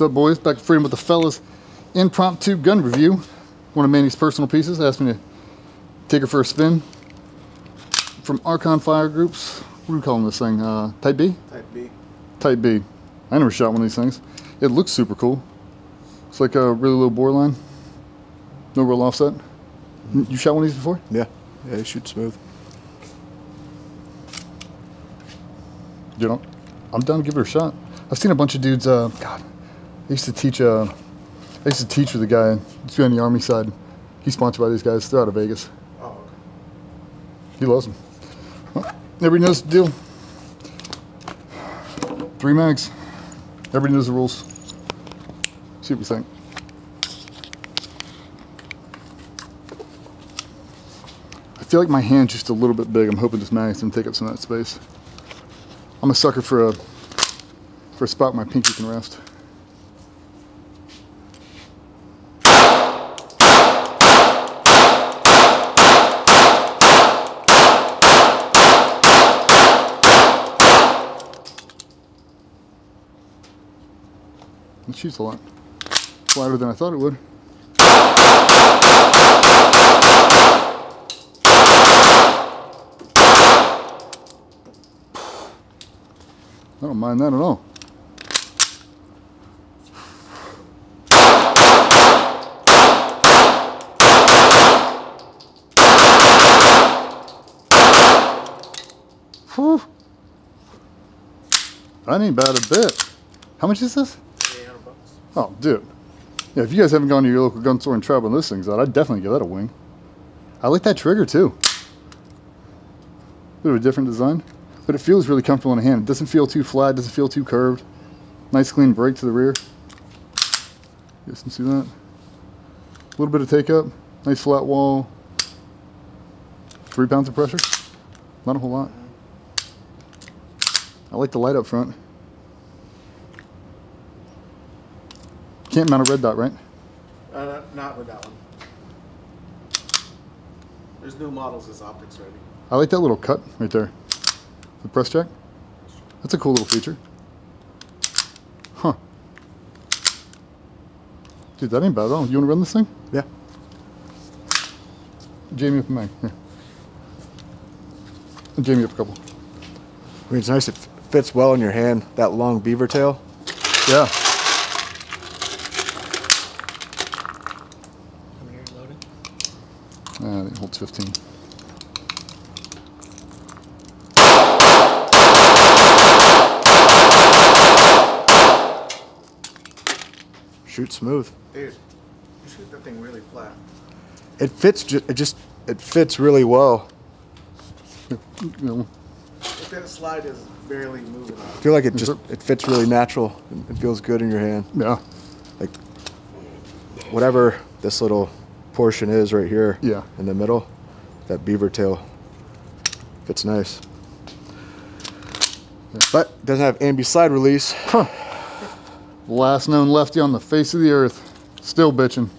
What's up, boys? Back to Freedom with the Fellas. Impromptu gun review. One of Manny's personal pieces. Asked me to take her for a spin. From Archon Firearms. What are we calling this thing? Uh, Type B? Type B. Type B. I never shot one of these things. It looks super cool. It's like a really low bore line. No real offset. You shot one of these before? Yeah. Yeah, you shoot smooth. You know, I'm down to give it a shot. I've seen a bunch of dudes. Uh, God, I used to teach. Uh, I used to teach with a guy. He's on the army side. He's sponsored by these guys. They're out of Vegas. Oh, He loves them. Well, everybody knows the deal. Three mags. Everybody knows the rules. See what we think. I feel like my hand's just a little bit big. I'm hoping this mag's gonna take up some of that space. I'm a sucker for a for a spot my pinky can rest. Shoots a lot. Wider than I thought it would. I don't mind that at all. Whew. That ain't bad a bit. How much is this? 800 bucks. Oh, dude. If you guys haven't gone to your local gun store and tried one of those things out, I'd definitely give that a wing. I like that trigger too. Bit of a different design, but it feels really comfortable in the hand. It doesn't feel too flat, doesn't feel too curved. Nice clean break to the rear. You guys can see that. A little bit of take up, nice flat wall. Three pounds of pressure, not a whole lot. I like the light up front. Can't mount a red dot, right? Uh, not with that one. There's new models as optics ready. I like that little cut right there. The press check. That's a cool little feature. Huh. Dude, that ain't bad at all. You want to run this thing? Yeah. Jamie up a mag. Here. Jamie up a couple. I mean, it's nice. It fits well in your hand. That long beaver tail. Yeah. Uh, it holds 15. Shoot smooth. Dude, you shoot that thing really flat. It fits. Ju- it just. It fits really well. You know, If that slide is barely moving I feel like it just. It fits really natural. It feels good in your hand. yeah. Like whatever this little portion is right here. Yeah. In the middle, that beaver tail fits nice. But doesn't have ambi slide release. Last known lefty on the face of the earth. Still bitching.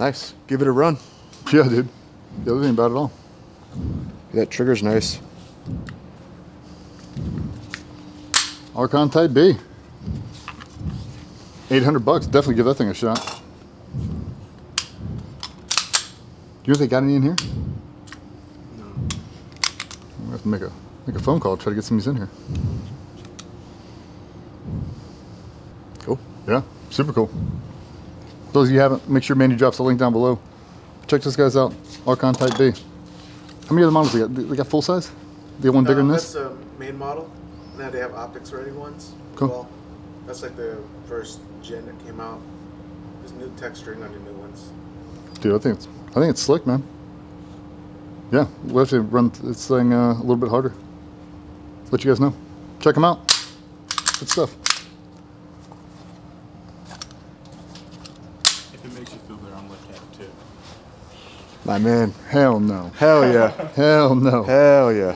Nice. Give it a run. Yeah, dude. The other thing bad at all. That trigger's nice. Archon Type B. 800 bucks. Definitely give that thing a shot. Do you know if they got any in here? No. We have to make a make a phone call, try to get some of these in here. Cool. Yeah, super cool. Those of you who haven't, make sure Mandy drops the link down below. Check those guys out. Archon Type B. How many other models they got? They got full size? They got one bigger than that's this? the main model. Now they have optics ready ones. Cool. Well, that's like the first gen that came out. There's new texturing on the new ones. Dude, I think it's I think it's slick, man. Yeah, we'll have to run this thing uh, a little bit harder. Let you guys know. Check them out. Good stuff. If it makes you feel better, I'm left-handed too. My man. Hell no. Hell yeah. Hell no. Hell yeah.